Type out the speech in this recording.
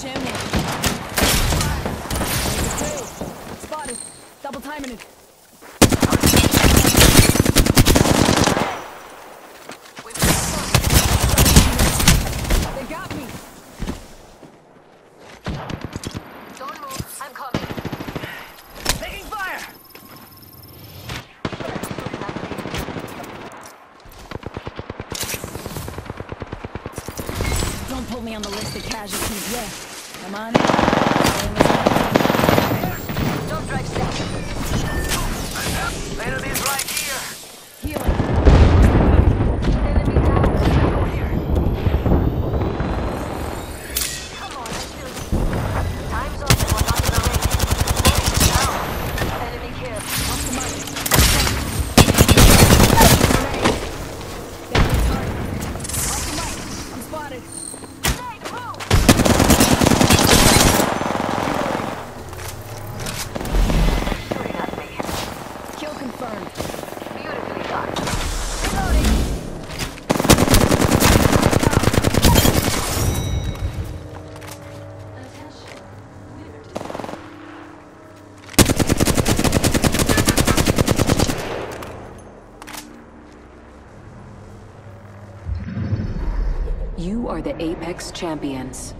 chimney. Spotted. Double timing it. put me on the list of casualties yet. Am I? confirmed. Beautifully You are the Apex Champions.